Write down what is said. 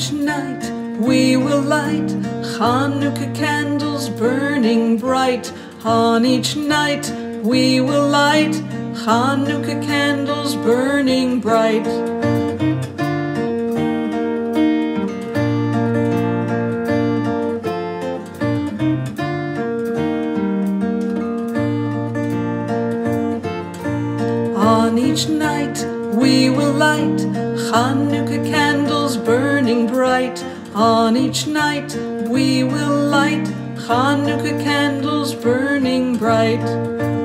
we will light Hanukkah candles burning bright. On each night we will light Hanukkah candles burning bright. On each night we will light Hanukkah candles bright. On each night we will light Hanukkah candles burning bright.